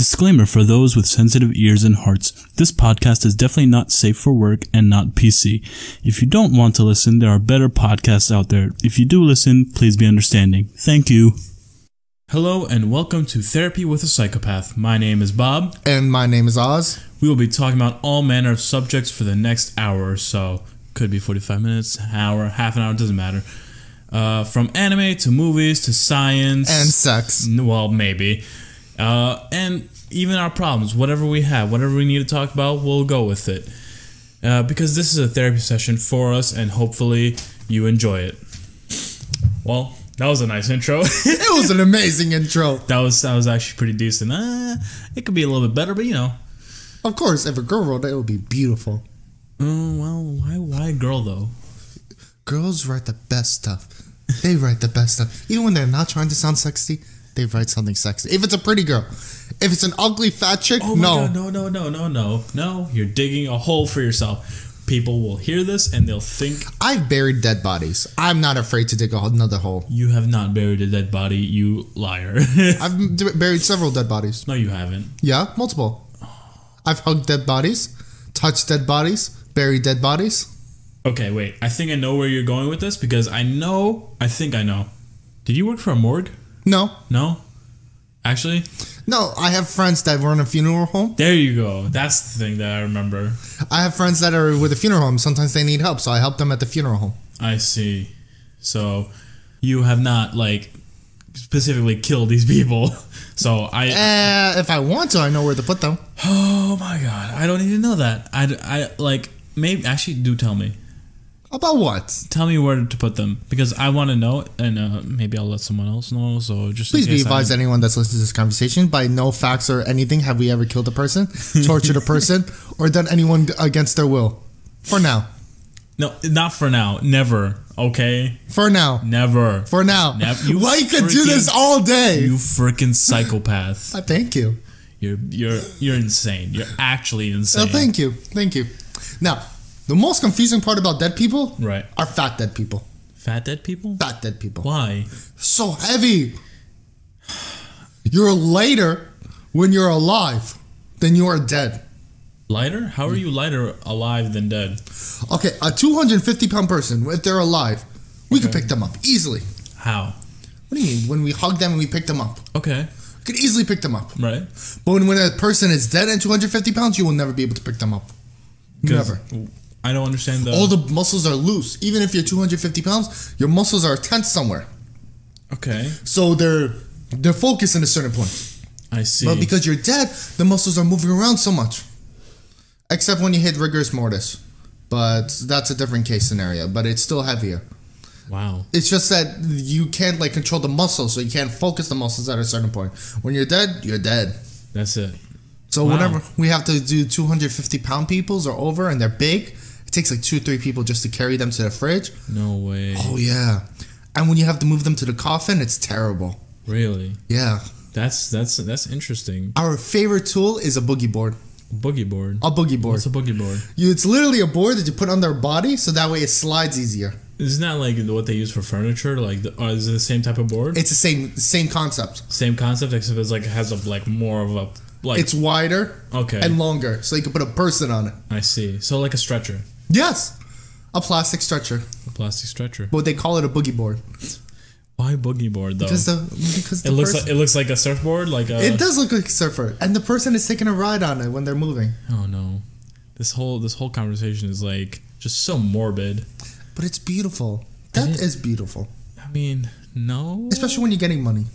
Disclaimer for those with sensitive ears and hearts. This podcast is definitely not safe for work and not PC. If you don't want to listen, there are better podcasts out there. If you do listen, please be understanding. Thank you. Hello and welcome to Therapy with a Psychopath. My name is Bob. And my name is Oz. We will be talking about all manner of subjects for the next hour or so. Could be 45 minutes, hour, half an hour, doesn't matter. Uh, from anime to movies to science. And sex. Well, maybe. Uh, and even our problems, whatever we have, whatever we need to talk about, we'll go with it. Uh, because this is a therapy session for us, and hopefully you enjoy it. Well, that was a nice intro. It was an amazing intro. that was that was actually pretty decent. Uh, it could be a little bit better, but you know. Of course, if a girl wrote it, it would be beautiful. Oh well, why why a girl though? Girls write the best stuff. They write the best stuff. Even when they're not trying to sound sexy, they write something sexy. If it's a pretty girl, if it's an ugly fat chick, Oh my no. god, no, no, no, no, no, no! You're digging a hole for yourself. People will hear this and they'll think I've buried dead bodies. I'm not afraid to dig a- another hole. you have not buried a dead body, you liar. I've buried several dead bodies. no, you haven't. Yeah, multiple. I've hugged dead bodies, touched dead bodies, buried dead bodies. Okay, wait. I think I know where you're going with this because I know. I think I know. Did you work for a morgue? No, No. Actually, no. I have friends that were in a funeral home. there you go. That's the thing that I remember. I have friends that are with a funeral home. Sometimes they need help, so I help them at the funeral home. I see. So, you have not like specifically killed these people. So I. Uh, if I want to, I know where to put them. Oh my god! I don't even know that. I, I like maybe actually do tell me. About what? Tell me where to put them because I want to know, and uh, maybe I'll let someone else know. So just Please be advised, anyone that's listening to this conversation, by no facts or anything have we ever killed a person, tortured a person, or done anyone against their will. For now. No, not for now. Never. Okay. For now. Never. For now. You Why you could do this all day? You freaking psychopath. Thank you. You're you're you're insane. You're actually insane. thank you. Thank you. Now, the most confusing part about dead people Right. are fat dead people. Fat dead people? Fat dead people. Why? So heavy. You're lighter when you're alive than you are dead. Lighter? How are you lighter alive than dead? Okay, a 250 pound person, if they're alive, we could pick them up easily. How? What do you mean? When we hug them and we pick them up, Okay. we could easily pick them up. Right. But when, when a person is dead and 250 pounds, you will never be able to pick them up. Never. I don't understand the. All the muscles are loose. Even if you're 250 pounds, your muscles are tense somewhere. okay. So they're they're focused in a certain point. I see. But because you're dead, the muscles are moving around so much. Except when you hit rigorous mortis. But that's a different case scenario. But it's still heavier. wow. It's just that you can't like control the muscles, so you can't focus the muscles at a certain point. When you're dead, you're dead. That's it. So Wow. whenever we have to do 250 pound peoples or over, and they're big, it takes like two or three people just to carry them to the fridge. No way. Oh yeah, and when you have to move them to the coffin, it's terrible. Really? Yeah, That's that's that's interesting. our favorite tool is a boogie board. Boogie board. A boogie board. What's a boogie board? You, it's literally a board that you put on their body, so that way it slides easier. Isn't that like what they use for furniture? Like, the, or is it the same type of board? It's the same same concept. Same concept, except it's like has a like more of a like. It's wider okay. and longer, so you can put a person on it. I see. So like a stretcher, Yes, a plastic stretcher, a plastic stretcher. but they call it a boogie board Why boogie board though? because the because the it looks like it looks like a surfboard. Like a. It does look like a surfer, and the person is taking a ride on it when they're moving. Oh no, this whole this whole conversation is like just so morbid. But it's beautiful. That It is beautiful, I mean, no. especially when you're getting money.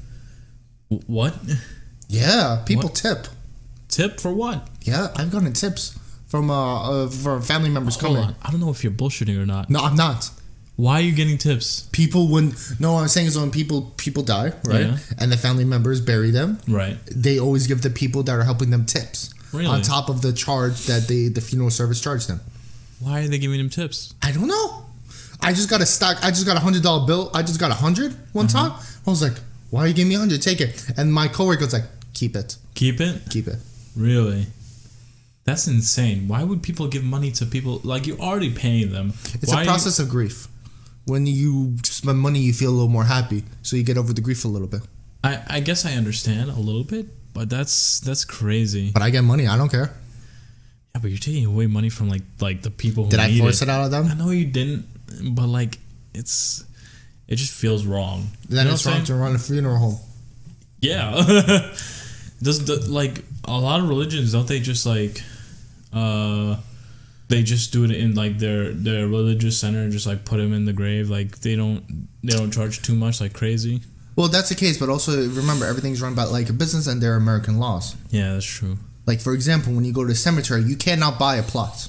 W- what Yeah, people What? tip. tip for what? Yeah, I've gotten tips from uh, uh for family members Hold coming. on. I don't know if you're bullshitting or not. No, I'm not. Why are you getting tips? People when no, what I'm saying is when people people die, right, Yeah. and the family members bury them, Right. they always give the people that are helping them tips Really? on top of the charge that they the funeral service charged them. Why are they giving them tips? I don't know. I just got a stack. I just got a hundred dollar bill. I just got a hundred one Uh-huh. time. I was like, "Why are you giving me a hundred? Take it." And my coworker was like, "Keep it, Keep it. keep it." Really? That's insane. Why would people give money to people like you're already paying them? It's Why a process of grief. When you spend money, you feel a little more happy, so you get over the grief a little bit. I, I guess I understand a little bit, But that's that's crazy. But I get money. I don't care. Yeah, but you're taking away money from like like the people who Did I force it. it out of them? I know you didn't, but like it's it just feels wrong. Then you know it's wrong to run a funeral home. Yeah. Does the like a lot of religions don't they just like uh they just do it in like their their religious center and just like put him in the grave like they don't they don't charge too much like crazy. Well, that's the case, but also remember everything's run by like a business and there are American laws. Yeah, that's true. Like for example, when you go to a cemetery, you cannot buy a plot.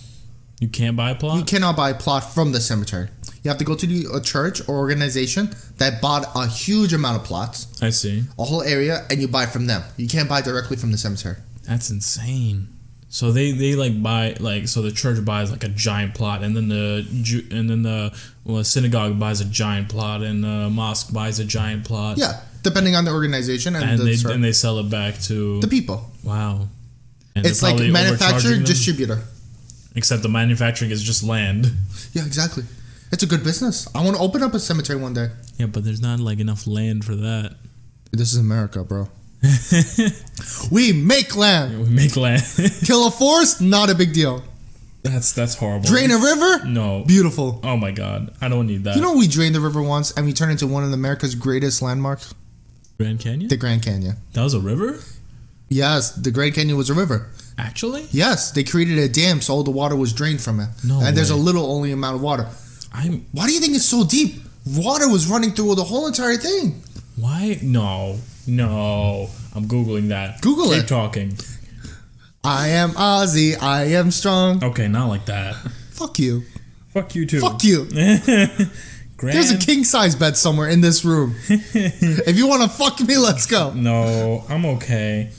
You can't buy a plot? You cannot buy a plot from the cemetery. You have to go to the, a church or organization that bought a huge amount of plots, I see. a whole area, and you buy from them. You can't buy directly from the cemetery. That's insane. So they, they like buy like so the church buys like a giant plot and then the Ju- and then the well, synagogue buys a giant plot and the mosque buys a giant plot Yeah, depending on the organization and, and the, they and they sell it back to the people. wow. And It's like manufacturer, distributor. except the manufacturing is just land. Yeah, exactly. It's a good business. I want to open up a cemetery one day. Yeah, but there's not like enough land for that. This is America, bro. we make land. We make land. Kill a forest, not a big deal. that's that's horrible. Drain a river, No. beautiful. Oh my god, I don't need that. You know we drained the river once and we turned into one of America's greatest landmarks? Grand Canyon? The Grand Canyon. that was a river? Yes, the Grand Canyon was a river. Actually? Yes, they created a dam so all the water was drained from it. No and there's a little only amount of water. I'm Why do you think it's so deep? Water was running through the whole entire thing. why no. No. I'm googling that. Google Keep it. talking. I am Ozzy, I am strong. Okay, not like that. Fuck you. Fuck you too. Fuck you. Grand There's a king size bed somewhere in this room. if you want to fuck me, let's go. No, I'm okay.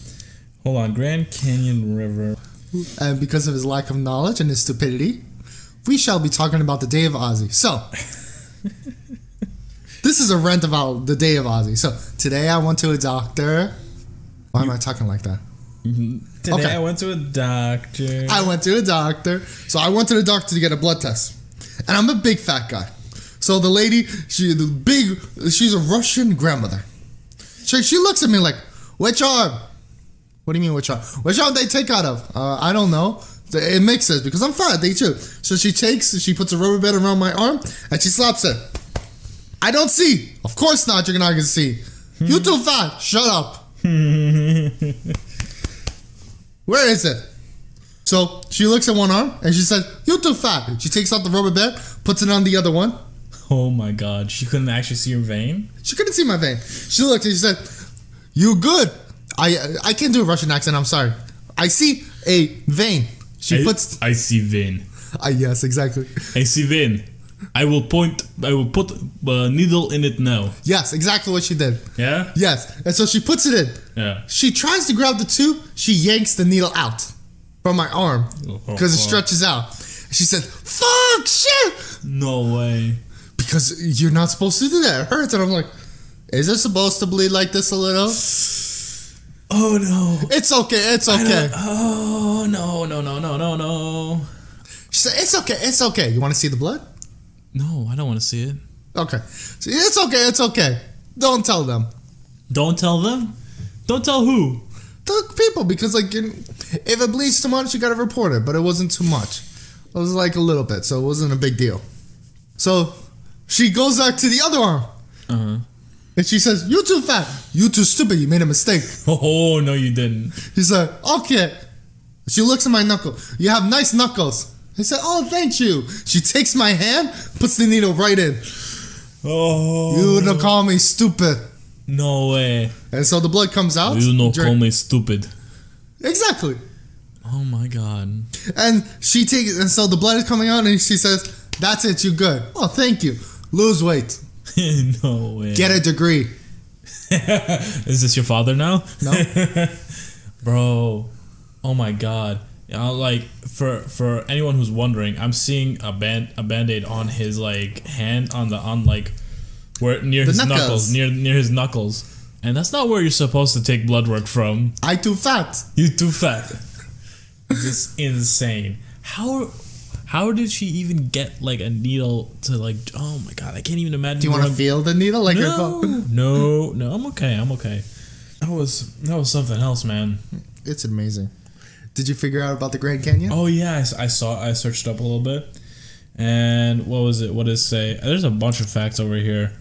Hold on, Grand Canyon River. And because of his lack of knowledge and his stupidity, we shall be talking about the day of Ozzy. So, this is a rant about the day of Ozzy. So, today I went to a doctor. Why am I talking like that? Today Okay. I went to a doctor. I went to a doctor. So, I went to the doctor to get a blood test. And I'm a big fat guy. So, the lady, she, the big, she's a Russian grandmother. So, she looks at me like, which arm? What do you mean which arm? Which arm they take out of? Uh, I don't know. It makes sense because I'm fat. They too. So she takes, she puts a rubber band around my arm and she slaps it. I don't see. Of course not. You're not gonna see. You too fat. Shut up. Where is it? So she looks at one arm and she said, "You too fat." She takes out the rubber band, puts it on the other one. oh my god, she couldn't actually see your vein? She couldn't see my vein. She looked and she said, "You good?" I I can't do a Russian accent. I'm sorry. I see a vein. She I, puts. I see vein. Uh, yes, exactly. I see vein. I will point. I will put a needle in it now. Yes, exactly what she did. Yeah. Yes, and so she puts it in. Yeah. She tries to grab the tube. She yanks the needle out from my arm oh, because it Oh. stretches out. She said, "Fuck shit," No way. because you're not supposed to do that. It hurts, and I'm like, "Is it supposed to bleed like this a little?" Oh no. It's okay. It's okay. Oh no no no no no no. She said, "It's okay. It's okay." You want to see the blood? No, I don't want to see it. Okay. So it's okay. It's okay. Don't tell them. Don't tell them. Don't tell who. The people, because like, you- if it bleeds too much, you gotta report it. But it wasn't too much. It was like a little bit, so it wasn't a big deal. So she goes back to the other arm, Uh huh. and she says, "You too fat. You too stupid. You made a mistake." Oh no, you didn't. He said, "Okay." She looks at my knuckle. You have nice knuckles. I said, "Oh, thank you." She takes my hand, puts the needle right in. Oh. You don't call me stupid. No way. And so the blood comes out. You Dra- call me stupid. Exactly. Oh my god. And she takes, and so the blood is coming out, and she says, "That's it, You're good." Oh, thank you. Lose weight, no way. get a degree. Is this your father now? No. Bro. Oh my god. Yeah, like for for anyone who's wondering, I'm seeing a band a band-aid on his like hand on the on like where near The his knuckles. knuckles. near near his knuckles. And that's not where you're supposed to take blood work from. I too fat. You too fat. This is insane. How how did she even get like a needle to like oh my god, I can't even imagine Do you want to feel the needle like your no, no, no, I'm okay. I'm okay. That was that was something else, man. It's amazing. Did you figure out about the Grand Canyon? Oh yeah, I saw. I searched up a little bit, and what was it? What does it say? There's a bunch of facts over here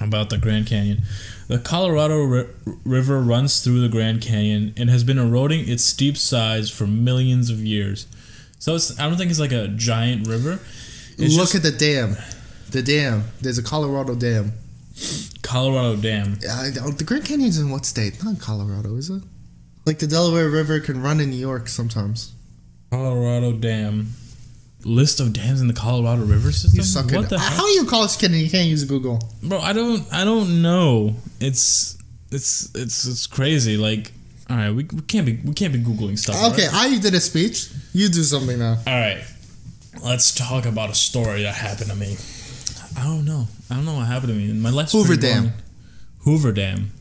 about the Grand Canyon. The Colorado ri- River runs through the Grand Canyon and has been eroding its steep sides for millions of years. So it's, I don't think it's like a giant river. It's Look just at the dam. The dam. There's a Colorado dam. Colorado Dam. I don't- the Grand Canyon's in what state? Not Colorado, is it? Like the Delaware River can run in New York sometimes. Colorado Dam. List of dams in the Colorado River system. You suck what at the How are you a college kid and you can't use Google? bro i don't i don't know it's it's it's it's crazy like all right we, we can't be we can't be googling stuff Okay, right? I did a speech. You do something now. all right let's talk about a story that happened to me i don't know i don't know what happened to me my life's Hoover Dam. boring. hoover dam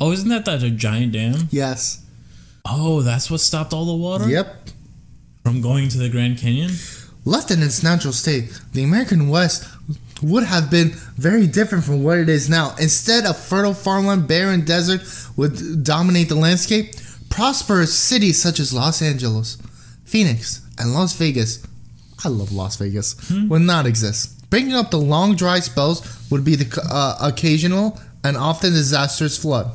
oh isn't that that a giant dam Yes. Oh that's what stopped all the water Yep. from going to the grand canyon Left in its natural state, the American West would have been very different from what it is now. Instead of fertile farmland, barren desert would dominate the landscape. Prosperous cities such as Los Angeles, Phoenix, and Las Vegas I love Las Vegas would not exist. Breaking up the long dry spells would be the uh, occasional and often disastrous flood.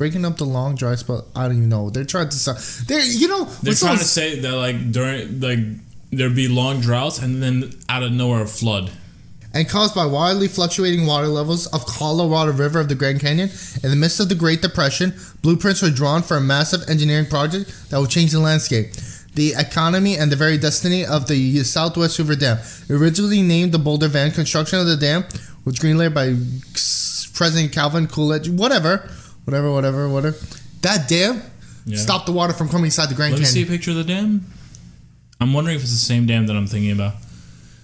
Breaking up the long dry spell, I don't even know. They're trying to sound. They're you know. they're trying to say that like during like there'd be long droughts and then out of nowhere a flood and caused by wildly fluctuating water levels of Colorado River of the Grand Canyon. In the midst of the Great Depression, blueprints were drawn for a massive engineering project that would change the landscape, the economy, and the very destiny of the Southwest Hoover Dam. Originally named the Boulder Dam, construction of the dam was greenlit by President Calvin Coolidge, whatever, whatever, whatever, whatever. That dam Yeah. stopped the water from coming inside the Grand Let me see a picture of the dam. I'm wondering if it's the same dam that I'm thinking about.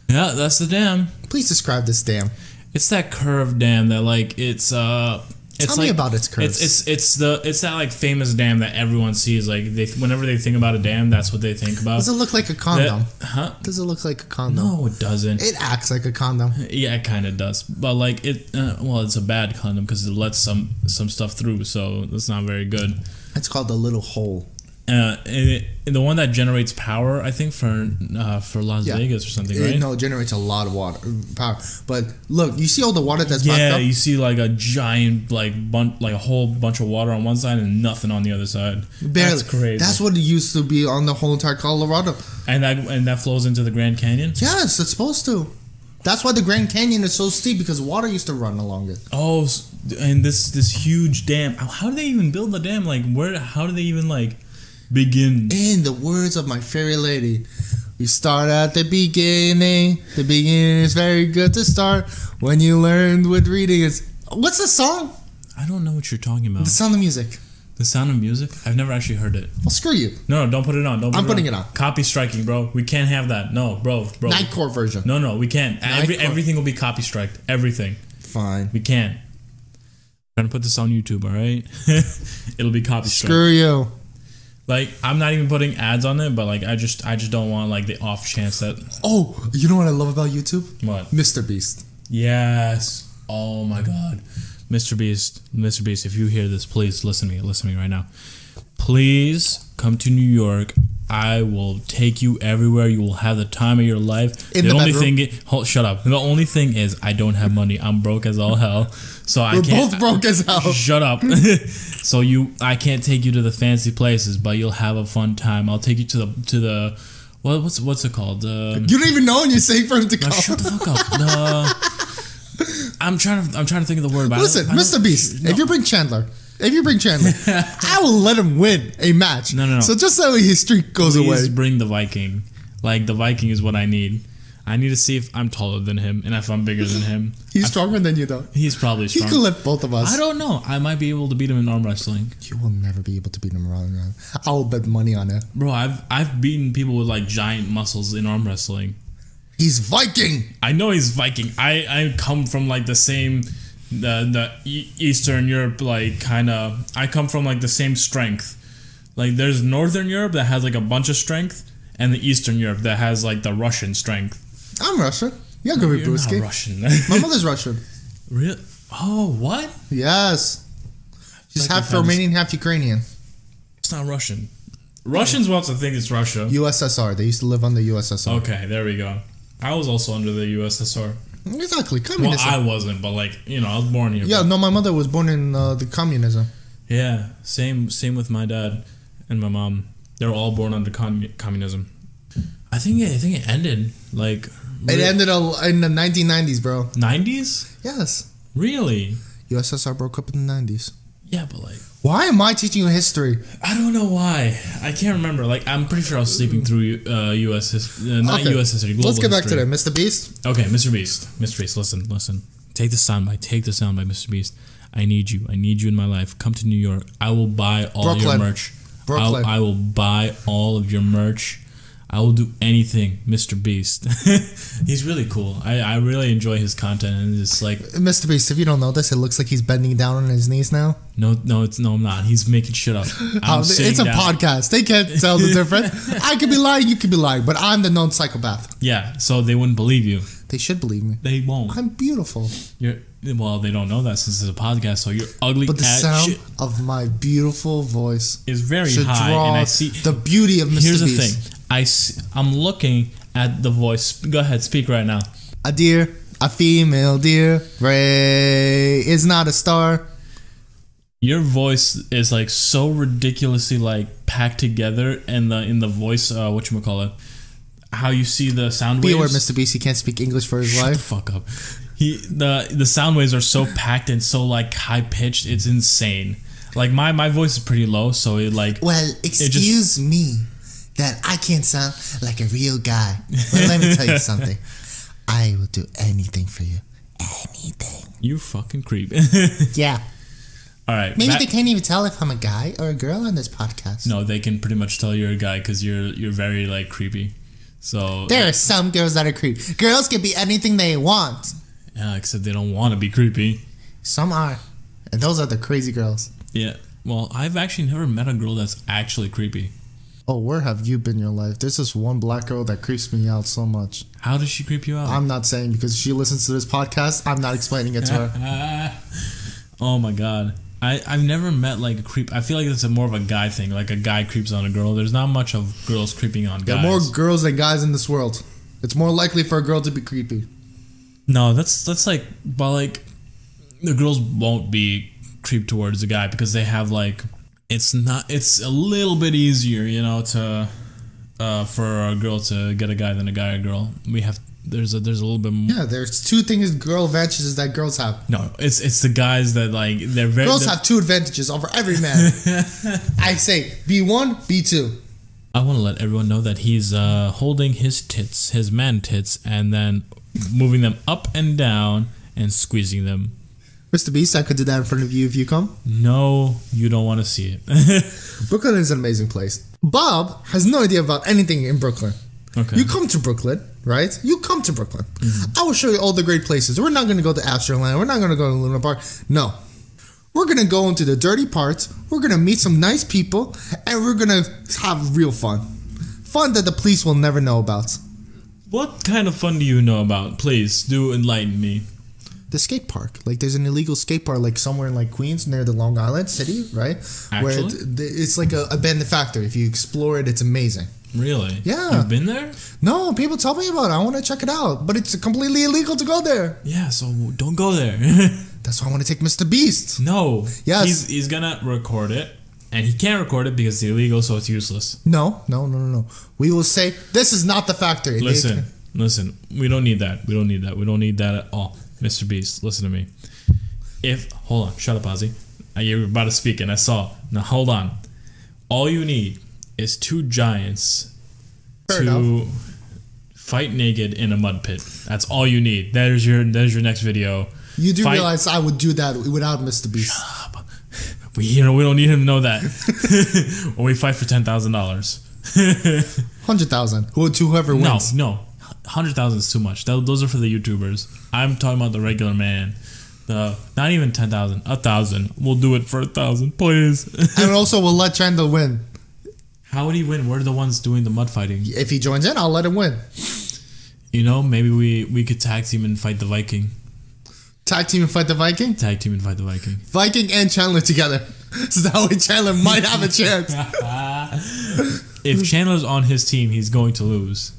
Yeah, that's the dam. Please describe this dam. It's that curved dam that like it's uh it's Tell me like, about its curves. It's it's it's the it's that like famous dam that everyone sees like they whenever they think about a dam that's what they think about. Does it look like a condom? That- huh? Does it look like a condom? No, it doesn't. It acts like a condom. yeah, it kind of does. But like it uh, well, it's a bad condom because it lets some some stuff through, so it's not very good. It's called the little hole. Uh, it, it- the one that generates power, I think for uh, for Las Yeah. Vegas or something, It, right? no, it generates a lot of water power. But look, you see all the water that's Yeah, up. you see like a giant like bun- like a whole bunch of water on one side and nothing on the other side. Barely. That's crazy. That's what it used to be on the whole entire Colorado. and that and that flows into the Grand Canyon. Yes, it's supposed to. That's why the Grand Canyon is so steep because water used to run along it. Oh, and this this huge dam. How do they even build the dam? Like where? How do they even like begin? In the words of my fairy lady, we start at the beginning. The beginning is very good to start when you learned with reading is. What's the song? I don't know what you're talking about. The sound of music. The Sound of Music. I've never actually heard it. Well, screw you. No, no, don't put it on. Don't. Put I'm it putting on. it on. Copy striking, bro. We can't have that. No, bro, bro. Nightcore version. No, no, we can't. Every, everything will be copy striked. Everything. Fine. We can't. trying to put this on YouTube, all right? It'll be copy. Screw you. Like I'm not even putting ads on it, but like I just I just don't want like the off chance that Oh, you know what I love about YouTube? what? Mr. Beast. Yes. Oh my god. Mr. Beast, Mr. Beast, if you hear this, please listen to me. Listen to me right now. Please come to New York. I will take you everywhere. You will have the time of your life. In the, the only bedroom. thing, hold, shut up. The only thing is, I don't have money. I'm broke as all hell. So I We're can't. both broke as hell. Shut up. so you, I can't take you to the fancy places, but you'll have a fun time. I'll take you to the to the, what, what's what's it called? Um, You don't even know and you're saying for him to come. shut the fuck up. The, I'm trying to. I'm trying to think of the word. But I Listen, I Mr. Beast, No. if you bring Chandler, if you bring Chandler, I will let him win a match. No, no, no. So just so his streak goes please away. bring the Viking. Like the Viking is what I need. I need to see if I'm taller than him and if I'm bigger than him. He's stronger than you, though. He's probably He strong. could lift both of us. I don't know. I might be able to beat him in arm wrestling, You will never be able to beat him around. around. I will bet money on it. bro. I've I've beaten people with like giant muscles in arm wrestling. He's Viking. I know he's Viking. I I come from like the same the the Eastern Europe like kind of. I come from like the same strength. Like there's Northern Europe that has like a bunch of strength, and the Eastern Europe that has like the Russian strength. I'm Russian. Yeah, go with You're not Brewski. Russian. My mother's Russian. Real? Oh, what? Yes. She's half they've had this- Romanian, half Ukrainian. It's not Russian. Russians want to think it's Russia. USSR. They used to live on the USSR. Okay, there we go. I was also under the USSR. Exactly. Well, Communism. I wasn't, but like you know, I was born here. yeah, no, my mother was born in uh, the communism. yeah. Same, same with my dad and my mom. They're all born under commu- communism. I think I think it ended like It ended a- in the 1990s, bro. nineties. Yes. Really? USSR broke up in the 90s. Yeah, but like Why am I teaching you history? I don't know why. I can't remember. Like I'm pretty sure I was sleeping through uh, U.S. his- uh, not Okay, U.S. history. Global Let's get back history. to that. Mr. Beast. Okay, Mr. Beast. Mr. Beast, listen, listen. Take the soundbite. Take the soundbite, Mr. Beast. I need you. I need you in my life. Come to New York. I will buy all your merch. Brooklyn. I'll, I will buy all of your merch. I will do anything, Mr. Beast. He's really cool. I, I really enjoy his content, and it's like Mr. Beast, if you don't know this, it looks like he's bending down on his knees now. no, no, it's no, I'm not. He's making shit up. Um, it's a down. podcast. They can't tell the difference. I could be lying, you could be lying, but I'm the known psychopath. Yeah, so they wouldn't believe you. They should believe me. They won't. I'm beautiful. You're well. They don't know that since it's a podcast. So you're ugly But the sound shit of my beautiful voice is very high, draw and I see the beauty of Mr. Beast. Here's the thing. I I'm looking at the voice. Go ahead, speak right now. A deer, a female deer, Ray is not a star. Your voice is like so ridiculously like packed together, and the in the voice, uh, what you call it, how you see the sound Be waves. aware, Mr. Beast, he can't speak English for his Shut the life. fuck up. He the the sound waves are so packed and so like high pitched. It's insane. Like my my voice is pretty low, so it like Well, excuse me that I can't sound like a real guy. But let me tell you something. I will do anything for you. Anything. you fucking creep. Yeah. All right. Maybe they can't even tell if I'm a guy or a girl on this podcast. no, they can pretty much tell you're a guy because you're you're very like creepy. So There are some girls that are creepy. Girls can be anything they want. yeah, except they don't want to be creepy. Some are. And those are the crazy girls. Yeah. Well, I've actually never met a girl that's actually creepy. Oh, where have you been your life? There's this one black girl that creeps me out so much. How does she creep you out? I'm not saying because she listens to this podcast, I'm not explaining it to her. oh my god. I, I've never met like a creep. I feel like it's a more of a guy thing. Like a guy creeps on a girl. There's not much of girls creeping on There guys. are more girls than guys in this world. It's more likely for a girl to be creepy. no, that's that's like, but like, the girls won't be creep towards a guy because they have like, it's not. It's a little bit easier, you know, to, uh, for a girl to get a guy than a guy or girl. We have there's a there's a little bit more. Yeah, there's two things girl advantages that girls have. No, it's it's the guys that like they're very Girls they're- have two advantages over every man. I say B1, B2. I want to let everyone know that he's uh, holding his tits, his man tits, and then moving them up and down and squeezing them. Mr. Beast, I could do that in front of you if you come. No, you don't want to see it. Brooklyn is an amazing place. Bob has no idea about anything in Brooklyn. okay. You come to Brooklyn, right? You come to Brooklyn. Mm-hmm. I will show you all the great places. We're not going to go to Astroland. We're not going to go to Luna Park. No. We're going to go into the dirty parts. We're going to meet some nice people. And we're going to have real fun. Fun that the police will never know about. what kind of fun do you know about? Please do enlighten me. The skate park. Like there's an illegal skate park like somewhere in like Queens near the Long Island city, right? Where Actually? it- it's like a abandoned factory. If you explore it, it's amazing. Really? Yeah. You've been there? No, people tell me about it. I want to check it out. But it's completely illegal to go there. Yeah. So don't go there. That's why I want to take Mr. Beast. no. Yes. He's he's gonna record it, and he can't record it because it's illegal, so it's useless. No, no, no, no, no. We will say this is not the factory. Listen, listen. We don't need that. We don't need that. We don't need that at all. Mr. Beast, listen to me. If hold on, shut up, Ozzy. You were about to speak, and I saw. Now hold on. All you need is two giants Fair to enough. fight naked in a mud pit. That's all you need. There's your there's your next video. You do Fight- realize I would do that without Mr. Beast. We you know we don't need him to know that. or we fight for ten thousand dollars. Hundred thousand. Who to whoever No, wins. no, hundred thousand is too much. Tho- those are for the YouTubers. I'm talking about the regular man. The not even ten thousand, a thousand. We'll do it for a thousand, please. and also we'll let Chandler win. How would he win? We're the ones doing the mud fighting. If he joins in, I'll let him win. You know, maybe we we could tag team and fight the Viking. Tag team and fight the Viking. Tag team and fight the Viking. Viking and Chandler together. So that way Chandler might have a chance. If Chandler's on his team, he's going to lose.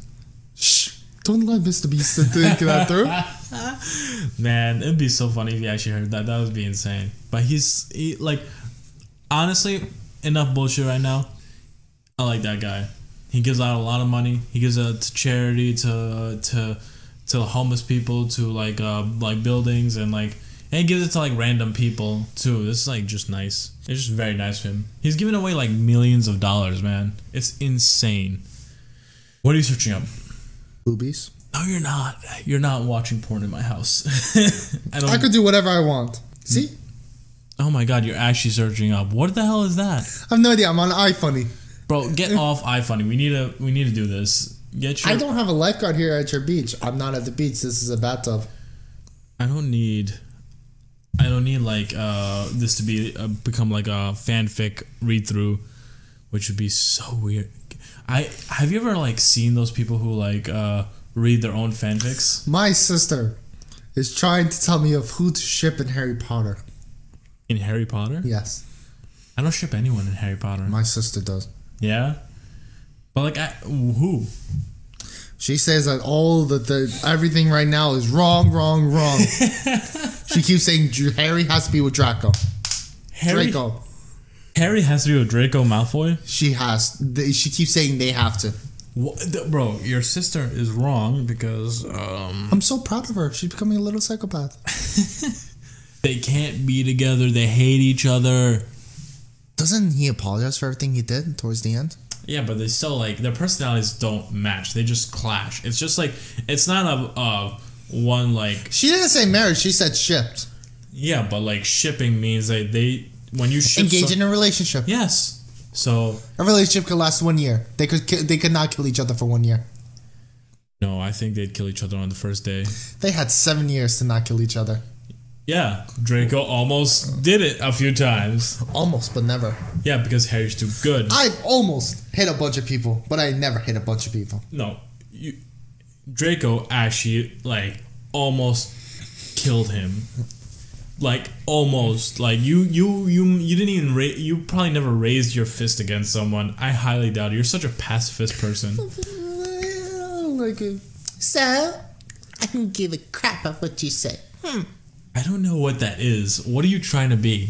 Don't let Mr. Beast think that through. Man, it'd be so funny if you actually heard that. That would be insane. But he's he, like, honestly, enough bullshit right now. I like that guy. He gives out a lot of money. He gives it to charity, to to to homeless people, to like uh like buildings, and like and he gives it to like random people too. This is like just nice. It's just very nice of him. He's giving away like millions of dollars, man. It's insane. What are you searching up? Boobies. No, you're not. You're not watching porn in my house. I don't. I could do whatever I want. See? oh my god, you're actually searching up. What the hell is that, I have no idea. I'm on iFunny. bro? Get off iFunny. We need to. We need to do this. Get your. I don't have a lifeguard here at your beach. I'm not at the beach. This is a bathtub. I don't need. I don't need like uh this to be uh, become like a fanfic read through, which would be so weird. I have you ever like seen those people who like uh read their own fanfics My sister is trying to tell me of who to ship in Harry Potter. in Harry Potter? Yes, I don't ship anyone in Harry Potter. my sister does. Yeah, but like I who? She says that all the, the everything right now is wrong, wrong, wrong. she keeps saying Harry has to be with Draco. Harry. Draco. Harry has to be with Draco Malfoy. She has. She keeps saying they have to. What, bro, your sister is wrong because um I'm so proud of her. She's becoming a little psychopath. they can't be together. They hate each other. Doesn't he apologize for everything he did towards the end? Yeah, but they still like their personalities don't match. They just clash. It's just like it's not a uh one like She didn't say marriage. She said shipped. yeah, but like shipping means that they when you ship Engage so- in a relationship. yes. So A relationship could last one year. They could ki- they could not kill each other for one year. no, I think they'd kill each other on the first day. They had seven years to not kill each other. Yeah, Draco almost did it a few times. Almost, but never. Yeah, because Harry's too good. I've almost hit a bunch of people, but I never hit a bunch of people. no, you Draco actually like almost killed him. Like almost, like you, you, you, you didn't even ra- you probably never raised your fist against someone. I highly doubt it. You're such a pacifist person. Like, uh, So, I can give a crap of what you say. I don't know what that is. What are you trying to be?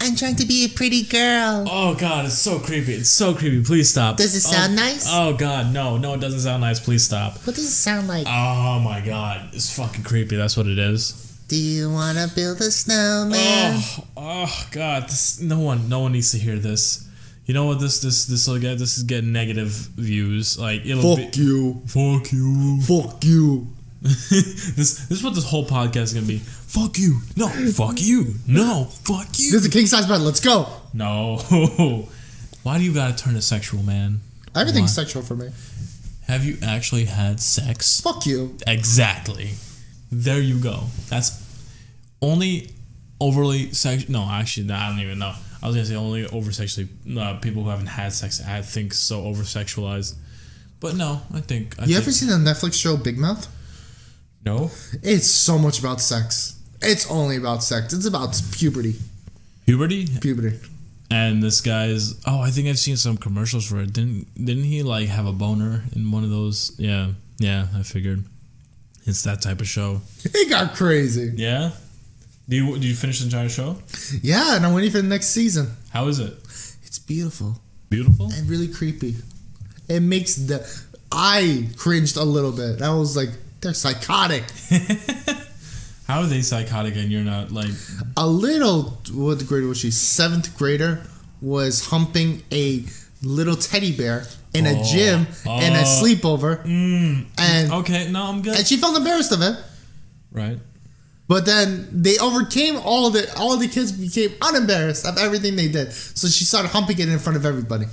I'm trying to be a pretty girl. Oh god, it's so creepy. It's so creepy. Please stop. Does it sound Oh- nice? Oh god, no, no, it doesn't sound nice. Please stop. What does it sound like? Oh my god, it's fucking creepy. That's what it is. Do you want to build a snowman? Oh, oh god, this, no one, no one needs to hear this. You know what? This, this, this will get. This is getting negative views. Like it'll fuck be. you. Fuck you. Fuck you. this, this is what this whole podcast is gonna be. Fuck you. No. fuck you. No. Fuck you. This is a king size bed. Let's go. No. Why do you gotta turn to sexual, man? Everything's Why? sexual for me. Have you actually had sex? Fuck you. Exactly. There you go. That's only overly sex. No, actually, no, I don't even know. I was gonna say only over sexually. Uh, people who haven't had sex, I think, so over sexualized. But no, I think. I You think, ever seen the Netflix show Big Mouth? no It's so much about sex. It's only about sex. It's about puberty. puberty? Puberty. And this guy's. Oh, I think I've seen some commercials for it. Didn't Didn't he like have a boner in one of those? Yeah, yeah. I figured. It's that type of show. It got crazy. Yeah. Do you Do you finish the entire show? Yeah, and I'm waiting for the next season. How is it? It's beautiful Beautiful. and really creepy. It makes the I cringed a little bit. I was like, they're psychotic. How are they psychotic and you're not like? A little what grade was she? Seventh grader was humping a little teddy bear in a Oh. gym in a Oh. sleepover, Mm, and okay, no, I'm good. and she felt embarrassed of it. Right. But then they overcame all the all the kids became unembarrassed of everything they did. So she started humping it in front of everybody.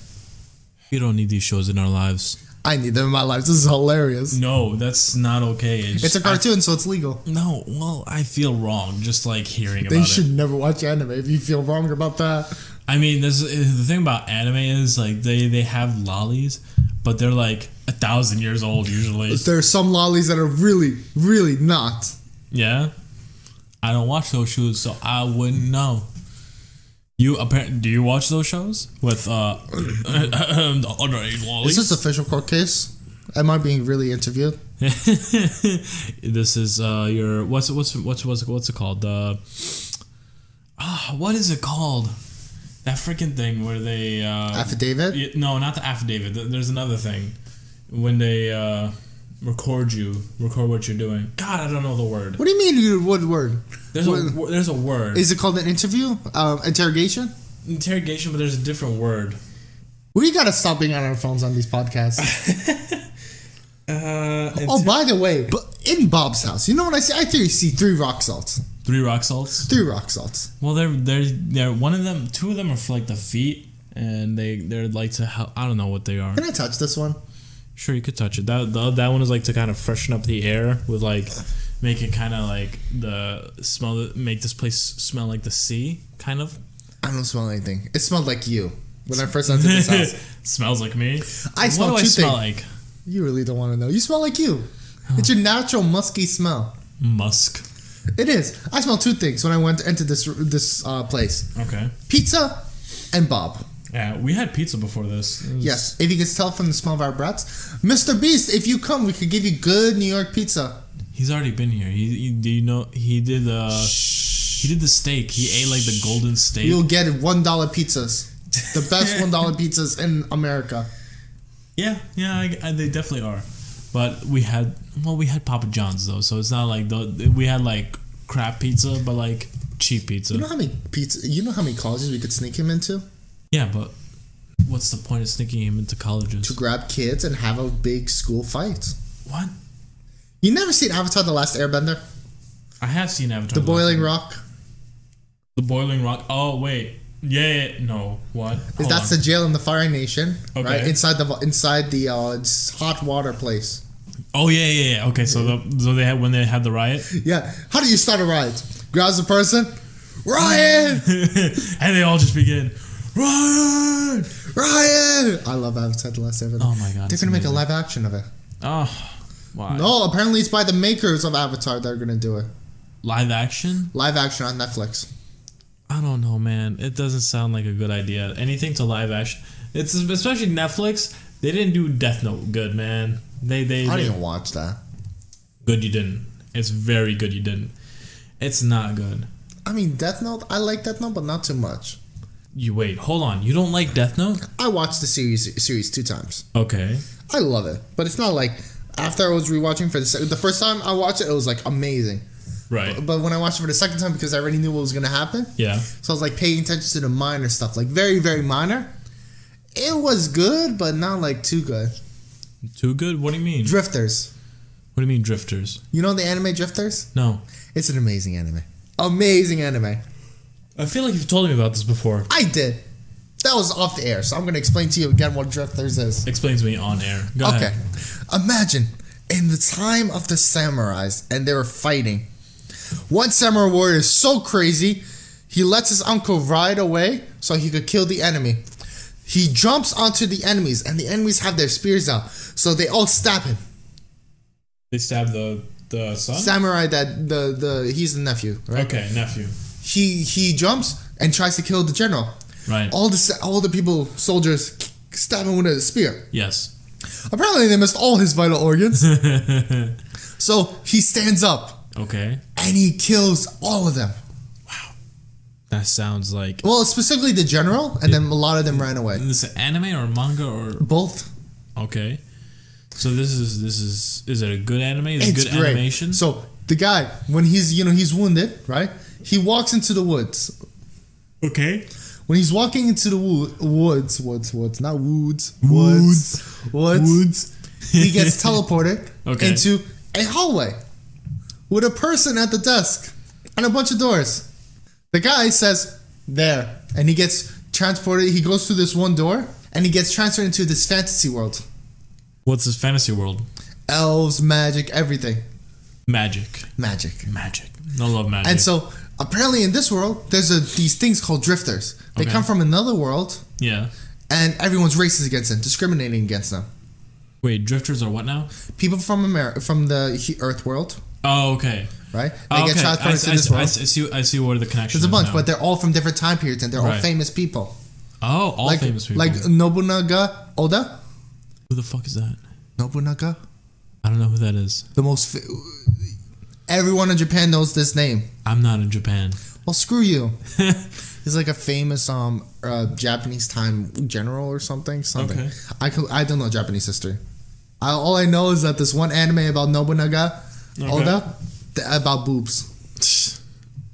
We don't need these shows in our lives. I need them in my life. This is hilarious. No, that's not okay. It's a cartoon, so it's legal. No, well, I feel wrong just like hearing it. They should never watch anime if you feel wrong about that. I mean, this the thing about anime is like they they have lolis, but they're like a thousand years old usually. There are some lolis that are really, really not. Yeah. I don't watch those shows, so I wouldn't know. You apparently do you watch those shows with uh the underage Wally? Is this official court case? Am I being really interviewed? this is uh your what's what's what's what's what's it called? The ah, what is it called? That freaking thing where they uh Affidavit? No, not the affidavit. There's another thing when they uh record you, record what you're doing. God, I don't know the word. What do you mean? You what word? There's a What- wo- there's a word. Is it called an interview? Um, interrogation? interrogation, but there's a different word. We gotta stop being on our phones on these podcasts. Uh, oh, by the way, but in Bob's house, you know what I see? I think you see three rock salts. three rock salts. Three rock salts. Well, they're they're they're one of them. Two of them are for like the feet, and they they're like to help. I don't know what they are. Can I touch this one? Sure, you could touch it. That the, that one is like to kind of freshen up the air with like make it kind of like the smell make this place smell like the sea, kind of. I don't smell anything. It smelled like you when I first entered this house. Smells like me. I smell what do I two smell like? You really don't want to know. You smell like you. It's your natural musky smell. Musk. It is. I smell two things when I went into this this uh, place: Okay. pizza and Bob. Yeah, we had pizza before this. Was- Yes, if you can tell from the smell of our breaths, Mr. Beast, if you come, we could give you good New York pizza. He's already been here. He, he do you know he did uh he did the steak. He ate like the golden steak. You'll get one dollar pizzas, the best one dollar pizzas in America. Yeah, yeah, I, I, they definitely are. But we had well, we had Papa John's though, so it's not like the we had like crap pizza, but like cheap pizza. You know how many pizza? You know how many colleges we could sneak him into Yeah, but what's the point of sneaking him into colleges? to grab kids and have a big school fight? What? You never seen Avatar: The Last Airbender? I have seen Avatar. The Boiling Rock. The Boiling Rock. Oh wait, yeah, yeah, no, what? Hold That's on. the jail in the Fire Nation, right? Inside the inside the uh, it's hot water place. Oh yeah, yeah, yeah. Okay, so the so they had when they had the riot, Yeah. How do you start a riot? Grabs a person. Ryan! and they all just begin. Ryan! Ryan! I love Avatar: The Last Airbender. Oh my god, They're gonna make a live action of it. Oh, why? No, apparently it's by the makers of Avatar that are gonna do it. Live action? Live action on Netflix. I don't know, man. It doesn't sound like a good idea. Anything to live action. It's especially Netflix. They didn't do Death Note good, man. They they, I didn't even watch that. good. You didn't. It's very good. You didn't. It's not good. I mean, Death Note. I like Death Note, but not too much. You wait. Hold on. You don't like Death Note? I watched the series series two times. Okay. I love it, but it's not like after I was rewatching for the the first time I watched it, it was like amazing. Right. But when I watched it for the second time, because I already knew what was gonna happen, Yeah. so I was like paying attention to the minor stuff, like very very minor. It was good, but not like too good. Too good. What do you mean? Drifters. What do you mean drifters? You know the anime Drifters? No. It's an amazing anime. Amazing anime. I feel like you've told me about this before. I did. That was off the air, so I'm gonna explain to you again what Drifters is. Explain to me on air. Go Okay. ahead. Imagine in the time of the samurais and they were fighting. One samurai warrior is so crazy, he lets his uncle ride away so he could kill the enemy. He jumps onto the enemies and the enemies have their spears out, so they all stab him. They stab the the son. Samurai that the the he's the nephew, right? okay, nephew. He he jumps and tries to kill the general. Right. All the all the people soldiers stab him with a spear. Yes. Apparently they missed all his vital organs. so he stands up Okay. And he kills all of them. Wow, that sounds like. Well, specifically the general, and then a lot of them ran away. Is this anime or manga or Both. okay? So this is this is is it a good anime? Is it It's good great. animation? So the guy, when he's you know he's wounded, right? He walks into the woods. okay. When he's walking into the wo- woods, woods, woods, not woods, woods, woods, Woods. he gets teleported Okay. into a hallway with a person at the desk and a bunch of doors. The guy says, there. And he gets transported. He goes through this one door and he gets transferred into this fantasy world What's this fantasy world? elves, magic, everything. Magic. Magic. Magic. I love magic. And so apparently in this world, there's a, these things called drifters. They Okay. come from another world yeah. and everyone's racist against them, discriminating against them. Wait, drifters are what now? People from America, from the Earth world, Oh, okay. right? They Oh, get okay. I, to I this see- I world. see. I see where the connection. There's a bunch, now. but they're all from different time periods and they're all famous people. oh, all like famous people. like Nobunaga Oda. who the fuck is that? Nobunaga, I don't know who that is. the most. Everyone in Japan knows this name. I'm not in Japan. Well, screw you. He's like a famous um uh, Japanese time general or something. Something. Okay. I could, I don't know Japanese history. I, all I know is that this one anime about Nobunaga Oda th- about boobs.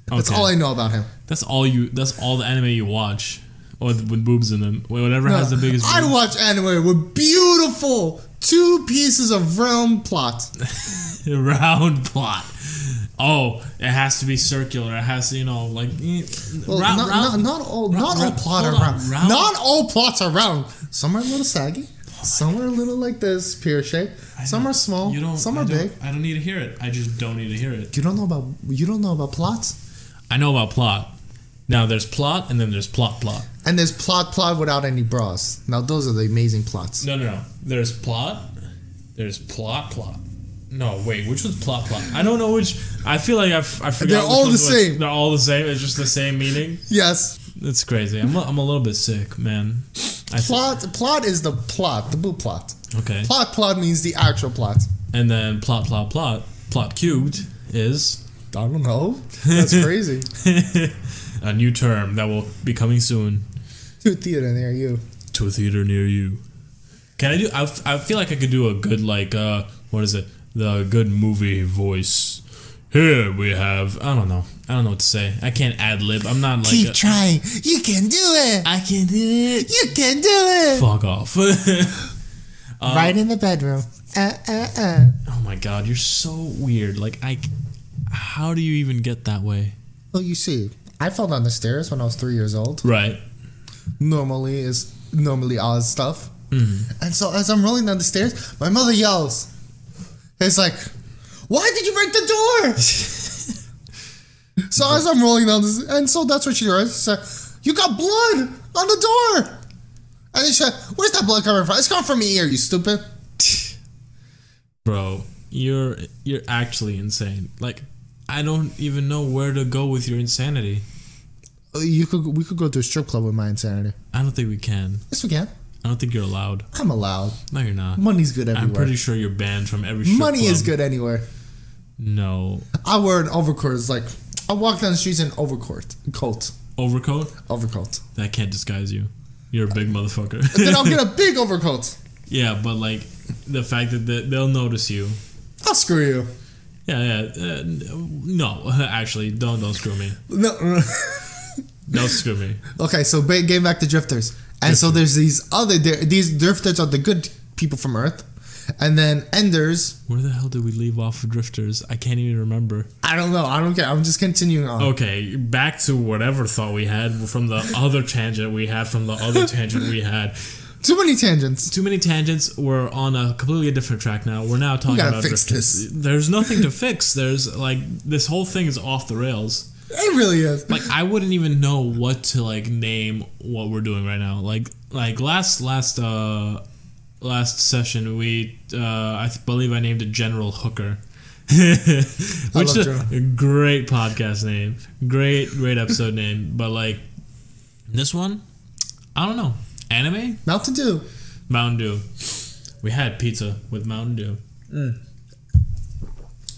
That's Okay. all I know about him. That's all you. That's all the anime you watch, or with boobs in them. Whatever has the biggest. I boobs. watch anime with beautiful two pieces of round plot. round plot. Oh, it has to be circular. It has to, you know, like eh, Well, round, not, round- not, not all round- not all round- plot are round. round- Not all plots are round. Some are a little saggy. Some are a little like this, pear shape. Some are small. You don't. some I are big. I don't need to hear it. I just don't need to hear it. You don't know about you don't know about plots. I know about plot. Now there's plot, and then there's plot. Plot. And there's plot plot without any bras. Now those are the amazing plots. No, no, no. There's plot. There's plot. Plot. No, wait. Which was plot? Plot. I don't know which. I feel like I've, I forgot. They're all the which. same. They're all the same. It's just the same meaning. Yes. It's crazy. I'm a, I'm a little bit sick, man. I Plot plot is the plot, the boo plot. okay. Plot plot means the actual plot. And then plot, plot, plot. Plot cubed is I don't know. That's crazy. a new term that will be coming soon to a theater near you. to a theater near you. Can I do? I, f- I feel like I could do a good like uh what is it? The good movie voice. Here we have. I don't know. I don't know what to say. I can't ad lib. I'm not like. Keep a- trying. You can do it. I can do it. You can do it. Fuck off. Uh, right in the bedroom. Uh, uh, uh. oh my god, you're so weird. Like I. How do you even get that way? Well, you see, I fell down the stairs when I was three years old. Right. Normally is normally odd stuff. Mm-hmm. And so as I'm rolling down the stairs, my mother yells. It's like, why did you break the door? so as I'm rolling down this, and so that's what she does. She said, you got blood on the door. And she said, where's that blood coming from? It's coming from my ear, you stupid. Bro, you're you're actually insane. Like I don't even know where to go with your insanity. Uh, You could we could go to a strip club with my insanity. I don't think we can. Yes, we can. I don't think you're allowed. I'm allowed. No, you're not. Money's good everywhere. I'm pretty sure you're banned from every strip Money is good anywhere. No. I wear an overcoat. It's like I walk down the streets in overcoat, coat, Overcoat? overcoat. That can't disguise you. You're a big motherfucker. Then I'll get a big overcoat. yeah, but like the fact that they- they'll notice you. I'll screw you. Yeah, yeah. Uh, no, actually, don't don't screw me. No. Don't screw me. okay, so getting back to drifters, and so there's these other these drifters are the good people from Earth, and then Enders. Where the hell did we leave off of drifters? I can't even remember. I don't know. I don't care. I'm just continuing on. Okay, back to whatever thought we had from the other tangent we had from the other tangent we had. Too many tangents. Too many tangents. We're on a completely different track now. We're now talking about fix drifters. this. There's nothing to fix. There's like this whole thing is off the rails. It really is. Like I wouldn't even know what to like name what we're doing right now. Like like last last uh last session we uh I believe I named it General Hooker. Which love is a great podcast name. Great great episode name. But like this one, I don't know. Anime? Mountain Dew. Mountain Dew. We had pizza with Mountain Dew. Mm.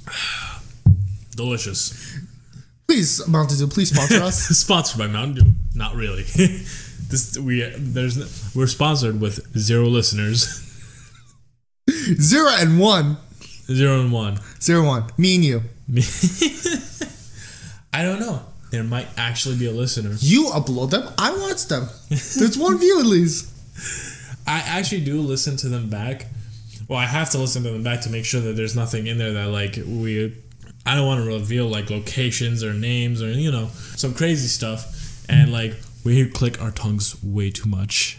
Delicious. Please, Mountain Dew, please sponsor us. sponsored by Mountain Dew. Not really. this we there's we're sponsored with zero listeners. Zero and one. Zero and one. Zero one. Me and you. I don't know. There might actually be a listener. You upload them. I watch them. There's one view at least. I actually do listen to them back. Well, I have to listen to them back to make sure that there's nothing in there that like we. I don't want to reveal like locations or names or you know some crazy stuff, and like we click our tongues way too much.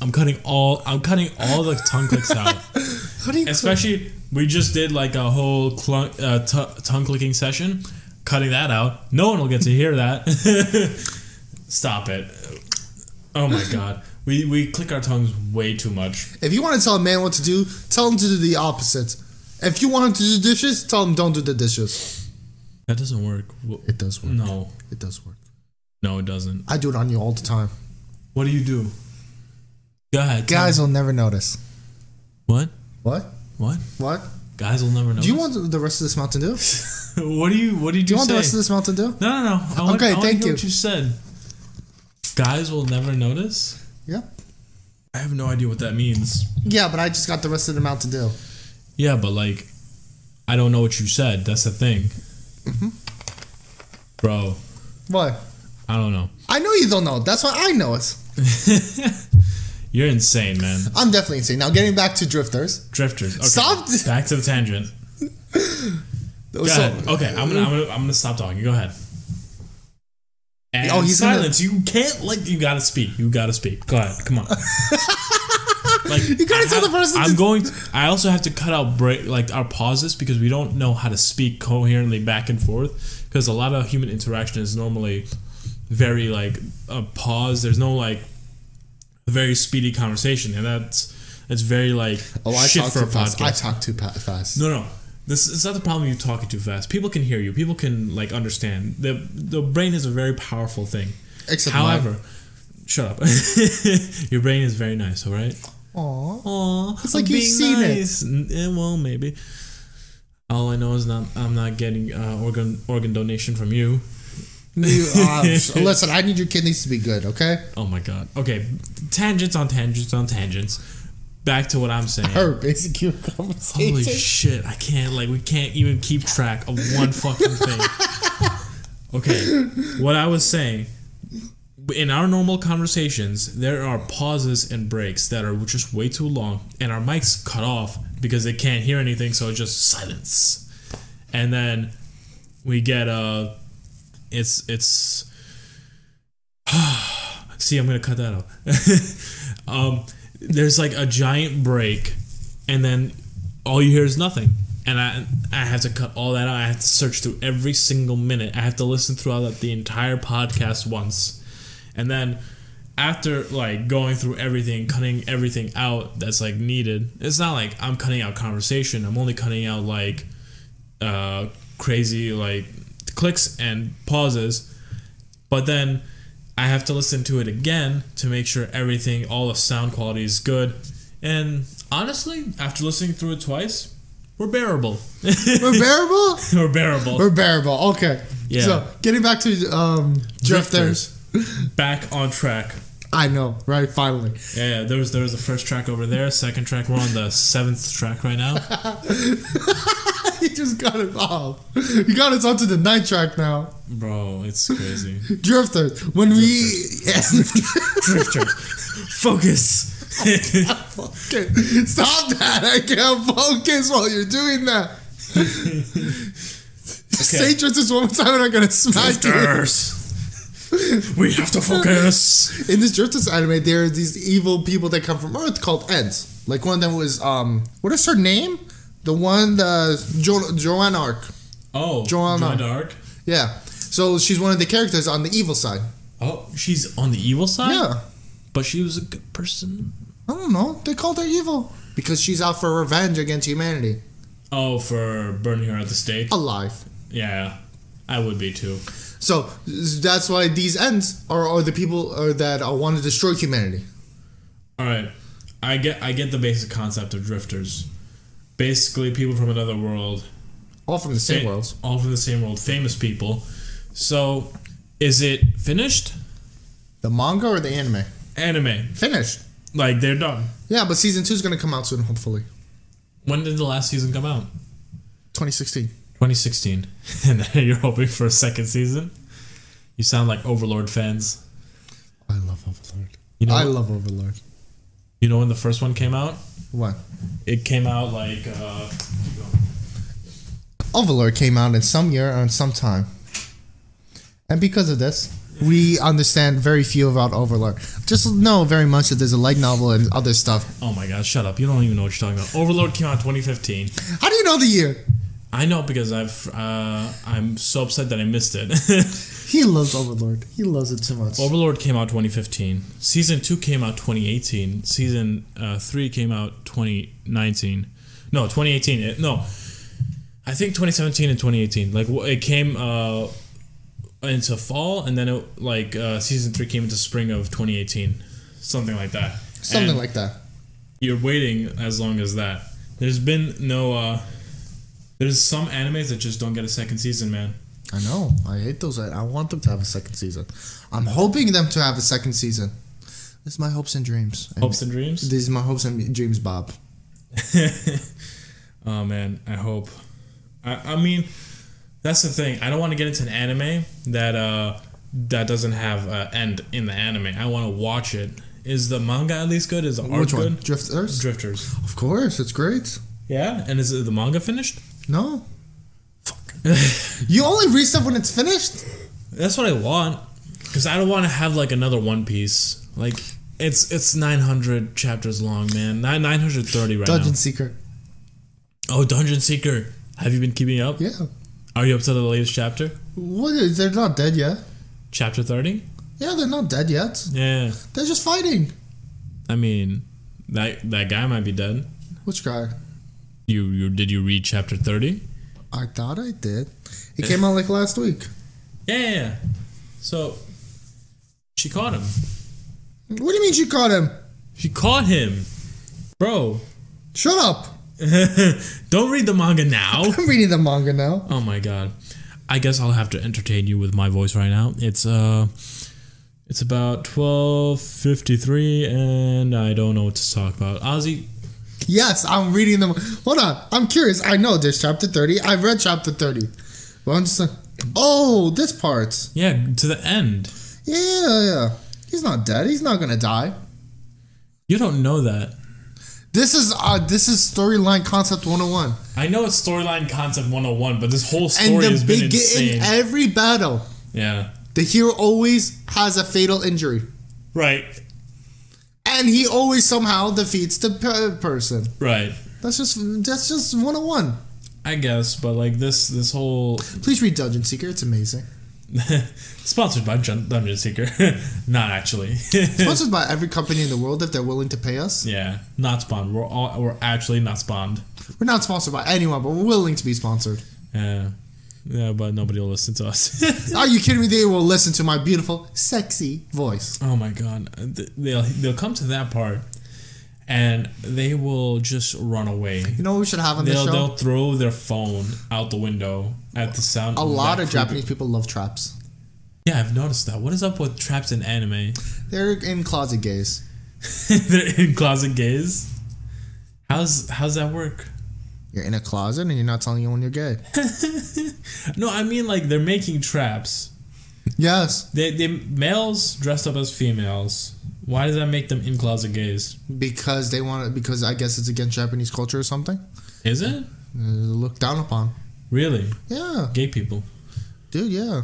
I'm cutting all. I'm cutting all the tongue clicks out. How do you? Especially, we just did like a whole clunk, uh, t- tongue clicking session. Cutting that out, no one will get to hear that. Stop it! Oh my god, we we click our tongues way too much. If you want to tell a man what to do, tell him to do the opposite. If you want him to do dishes, tell him don't do the dishes. That doesn't work. It does work. No, It does work. No, it doesn't. I do it on you all the time. What do you do? Go ahead. Guys will never notice. What? What? What? What? Guys will never know. Do you want the rest of this Mountain Dew? Do what do you? What did you Do you, want say? the rest of this Mountain Dew? no, no, no. I want, Okay, I want to thank hear you. What you said. Guys will never notice. Yep. I have no idea what that means. Yeah, but I just got the rest of the Mountain Dew. Yeah, but like, I don't know what you said. That's the thing, Mm-hmm. bro. What? I don't know. I know you don't know. That's why I know it. You're insane, man. I'm definitely insane. Now, getting back to Drifters. Drifters. Okay, Stop. Back to the tangent. Go So- ahead. Okay, I'm gonna, I'm gonna, I'm gonna stop talking. Go ahead. And Oh, he's gonna- silence. You can't like. You gotta speak. You gotta speak. Go ahead. Come on. like You gotta I tell the have- person I'm to- going. To, I also have to cut out break like our pauses because we don't know how to speak coherently back and forth. Because a lot of human interaction is normally very like a pause. There's no like very speedy conversation, and that's that's very like Oh, I shit talk for too a fast. I talk too pa- fast. No, no. This is not the problem. You talking too fast. People can hear you. People can like understand. the The brain is a very powerful thing. Except However, shut up. Your brain is very nice. All right. Aw. Aw, It's like you've seen it. it. Eh, well, maybe. All I know is not I'm not getting uh, organ organ donation from you. You, uh, listen, I need your kidneys to be good, okay? Oh my god. Okay, tangents on tangents on tangents. Back to what I'm saying. Her basic human conversation. Holy shit! I can't like we can't even keep track of one fucking thing. Okay, what I was saying in our normal conversations, there are pauses and breaks that are just way too long, and our mics cut off because they can't hear anything, so it's just silence. And then we get uh it's it's see i'm gonna cut that out. Um there's like a giant break and then all you hear is nothing. And i i have to cut all that out. I have to search through every single minute. I have to listen throughout the entire podcast once. And then after like going through everything cutting everything out that's like needed it's not like i'm cutting out conversation. I'm only cutting out like uh crazy like clicks and pauses but then I have to listen to it again to make sure everything, all the sound quality is good. And honestly, after listening through it twice, we're bearable. We're bearable? we're bearable. We're bearable. Okay. Yeah. So, getting back to um, Drifters. Back on track. I know, right? Finally. Yeah, yeah. There was there was the first track over there, second track. We're on the seventh track right now. just got it off. You got us onto the night track now. Bro, it's crazy. Drifters. When we. Yes. Drifters. Focus. Okay, Stop that. I can't focus while you're doing that. Say Drifters one more time and I'm going to smack you. Drifters. We have to focus. In this Drifters anime, there are these evil people that come from Earth called Ends. Like one of them was, um, what is her name? The one, the jo- Joanne Arc. Oh, Joanna. Joanna Dark. Yeah. So she's one of the characters on the evil side. Oh, she's on the evil side. Yeah. but she was a good person. I don't know. They called her evil because she's out for revenge against humanity. Oh, for burning her at the stake. Alive. Yeah, I would be too. So that's why these ends are, are the people are, that want to destroy humanity. All right, I get I get the basic concept of drifters. Basically, people from another world, All from the same fa- worlds. all from the same world, famous people. So, is it finished? The manga or the anime? Anime, Finished. like they're done. Yeah, but season two is going to come out soon, hopefully. When did the last season come out? 2016. 2016, and you're hoping for a second season. You sound like Overlord fans. I love Overlord. You know, I love Overlord. You know when the first one came out? What? It came out like uh, Overlord came out in some year or in some time. And because of this, we understand very few about Overlord. Just know very much that there's a light novel and other stuff. oh my god, shut up! You don't even know what you're talking about. Overlord came out 2015. How do you know the year? I know because I've uh, I'm so upset that I missed it. He loves Overlord. He loves it too much. Overlord came out 2015. Season two came out 2018. Season uh, three came out 2019. No, 2018. It, no, I think 2017 and 2018. Like it came uh, into fall, and then it like uh, season three came into spring of 2018, something like that. Something And like that. you're waiting as long as that. There's been no. uh There's some animes that just don't get a second season, man. I know. I hate those. I, I want them to have a second season. I'm hoping them to have a second season. This is my hopes and dreams. Hopes and dreams. These are my hopes and dreams, Bob. oh man, I hope. I, I mean, that's the thing. I don't want to get into an anime that uh that doesn't have an end in the anime. I want to watch it. Is the manga at least good? Is the art Which one? good? Drifters? Drifters. Of course, it's great. Yeah, and is the manga finished? No. You only read stuff when it's finished? That's what I want. Cause I don't want to have like another One Piece. Like it's it's 900 chapters long, man. Nine 930 right now. Dungeon now. Seeker. Oh, Dungeon Seeker. Have you been keeping up? Yeah. Are you up to the latest chapter? What is, they're not dead yet. Chapter 30? Yeah, they're not dead yet. Yeah. They're just fighting. I mean, that that guy might be dead. Which guy? You you did you read chapter 30? I thought I did. It came out like last week. Yeah, yeah, yeah. So she caught him. What do you mean she caught him? She caught him. Bro, Shut up. don't read the manga now. I'm reading the manga now. Oh my god. I guess I'll have to entertain you with my voice right now. It's uh it's about 12:53 and I don't know what to talk about. Ozzy, Yes, I'm reading them. Hold on. I'm curious. I know there's chapter 30. I've read chapter 30. But I'm just like, oh, this part. yeah, to the end. Yeah, yeah. He's not dead. He's not gonna die. You don't know that. This is uh this is storyline concept 101. I know it's storyline concept 101, but this whole And story the has been insane. in every battle, yeah. the hero always has a fatal injury. Right. And he always somehow defeats the per- person. Right. That's just that's just 101. I guess, but like this this whole Please read Dungeon Seeker. It's amazing. sponsored by Jun- Dungeon Seeker. not actually. Sponsored by every company in the world if they're willing to pay us. yeah, not spawned. We're all we're actually not spawned. We're not sponsored by anyone, but we're willing to be sponsored. Yeah. Yeah, but nobody will listen to us. Are you kidding me? They will listen to my beautiful, sexy voice. oh my god. They'll they'll come to that part and they will just run away. You know what we should have on this They'll show? they'll throw their phone out the window at the sound A of lot of creepy- Japanese people love traps. Yeah, I've noticed that. What is up with traps in anime? They're in closet gays. They're in closet gays. How's how's that work? You're in a closet and you're not telling anyone you're gay. No, I mean like they're making traps. yes, They they males dressed up as females. Why does that make them in closet gays? because they want it. Because I guess it's against Japanese culture or something. Is it Uh, looked down upon. really Yeah, gay people? dude. Yeah,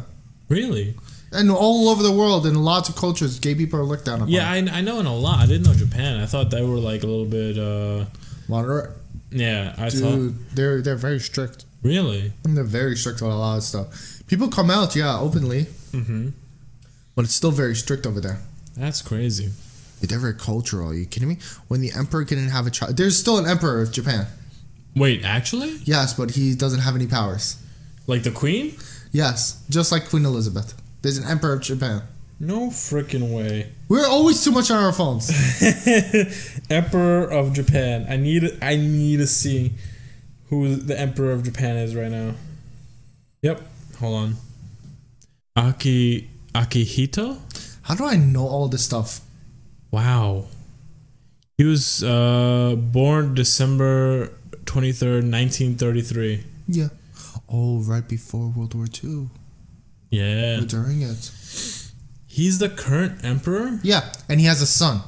Really? and all over the world in lots of cultures, gay people are looked down upon. Yeah, I, I know in a lot. I didn't know Japan. I thought they were like a little bit. uh moderate. Yeah, I Dude, they're they're very strict. really. And they're very strict on a lot of stuff. People come out, yeah, openly, Mm-hmm. but it's still very strict over there. That's crazy. They're very cultural. Are you kidding me? When the emperor couldn't have a child, there's still an emperor of Japan. Wait, actually, Yes, but he doesn't have any powers. like the queen? Yes, just like Queen Elizabeth. There's an emperor of Japan. No freaking way. We're always too much on our phones. Emperor of Japan. I need I need to see who the Emperor of Japan is right now. Yep. Hold on. Aki Akihito? How do I know all this stuff? Wow. He was uh, born December 23rd, 1933. Yeah. Oh, right before World War II. Yeah. Or during it. He's the current emperor? Yeah, and he has a son.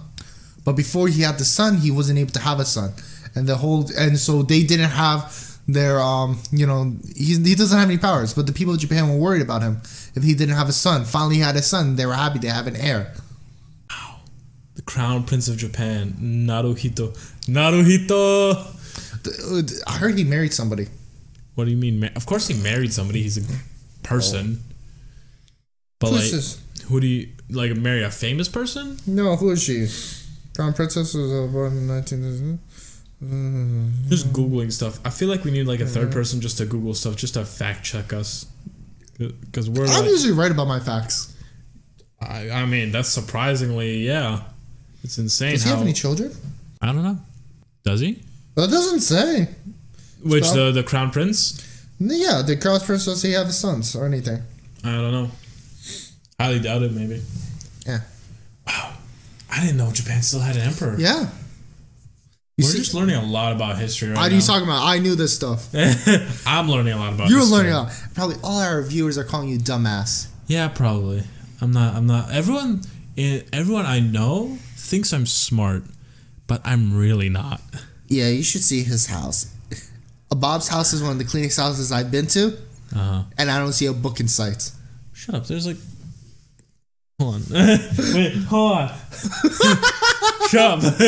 But before he had the son, he wasn't able to have a son. And the whole and so they didn't have their um you know he, he doesn't have any powers but the people of japan were worried about him if he didn't have a son finally he had a son they were happy to have an heir Wow. The crown prince of Japan, Naruhito. Naruhito! I heard he married somebody What do you mean? Of course he married somebody. He's a person. But Who's like, this? Who do you like? Marry a famous person? no who is she crown princess was uh, born in 19 Just googling stuff. I feel like we need like a third person just to Google stuff, just to fact check us, because we're. I'm Like, usually right about my facts. I, I mean, that's surprisingly, yeah, it's insane. Does he how, have any children? I don't know. Does he? That doesn't say. Which Stop. the the crown prince? Yeah, the crown prince does he have sons or anything? I don't know. Highly doubt it. Maybe. Yeah. Wow. I didn't know Japan still had an emperor. Yeah. You We're see, just learning a lot about history right what are now. you talking about? I knew this stuff. I'm learning a lot about. You're learning a lot. Probably all our viewers are calling you dumbass. Yeah, probably. I'm not. I'm not. Everyone, everyone I know thinks I'm smart, but I'm really not. Yeah, you should see his house. A Bob's house is one of the cleanest houses I've been to, Uh huh. and I don't see a book in sight. Shut up. There's like. Hold on. Wait. Hold on. Shut.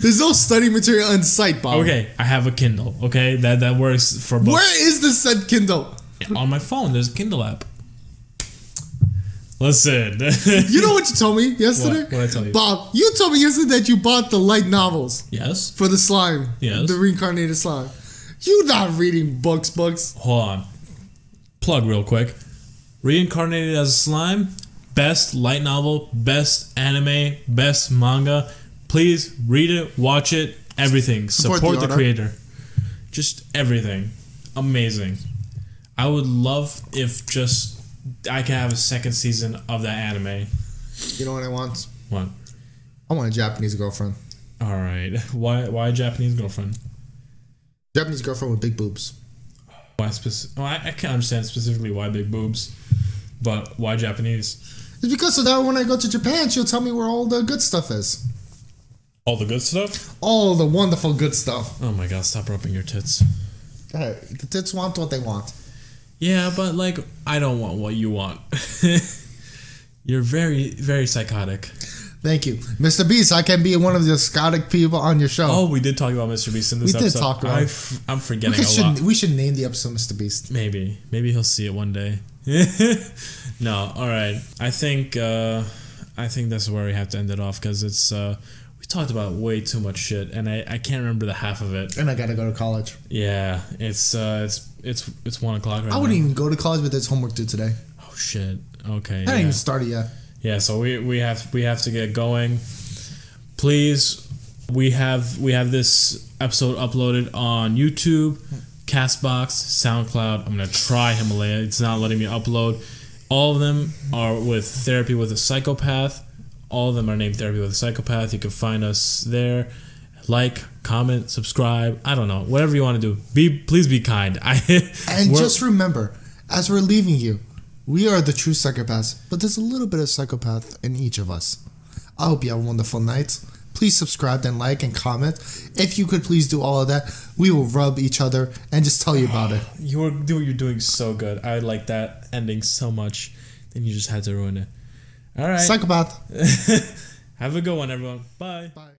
There's no study material in sight, Bob. okay, I have a Kindle. Okay, that that works for books. Where is the said Kindle? On my phone, there's a Kindle app. Listen. You know what you told me yesterday? What? What'd I tell you? Bob, you told me yesterday that you bought the light novels yes. for the slime. Yes. The reincarnated slime. You not reading books, books. Hold on. Plug real quick. Reincarnated as a slime, best light novel, best anime, best manga. Please read it, watch it, everything. Support Support, the the, creator. Just everything. Amazing. I would love if just I could have a second season of that anime. You know what I want? What? I want a Japanese girlfriend. All right. Why? Why Japanese girlfriend? Japanese girlfriend with big boobs. Why specific? Well, oh, I, I can't understand specifically why big boobs, but why Japanese? It's because of that when I go to Japan, she'll tell me where all the good stuff is. All the good stuff. All the wonderful good stuff. Oh my god! Stop rubbing your tits. Hey, the tits want what they want. Yeah, but like I don't want what you want. You're very, very psychotic. Thank you. Mr. Beast, I can be one of the psychotic people on your show. Oh, we did talk about Mr. Beast in this episode. We did talk about I f- I'm forgetting a should, lot. we should name the episode Mr. Beast. Maybe, maybe he'll see it one day. no, all right. I think, uh, I think that's where we have to end it off because it's. Uh, we talked about way too much shit, and I, I can't remember the half of it. And I gotta go to college. Yeah, it's uh, it's it's it's one o'clock right I wouldn't now. even go to college with this homework due today. Oh shit. Okay. I didn't yeah. even start it yet. yeah so we, we have we have to get going please we have we have this episode uploaded on youtube castbox soundcloud i'm gonna try himalaya. It's not letting me upload. All of them are with therapy with a psychopath. All of them are named therapy with a psychopath. You can find us there. Like comment subscribe i don't know whatever you want to do. Be please be kind. I And just remember, as we're leaving you, we are the true psychopaths, but there's a little bit of psychopath in each of us. I hope you have a wonderful night. Please subscribe and like and comment. If you could please do all of that, we will rub each other and just tell you about it. You're doing you're doing so good. I like that ending so much. Then you just had to ruin it. All right. Psychopath. Have a good one, everyone. Bye. Bye.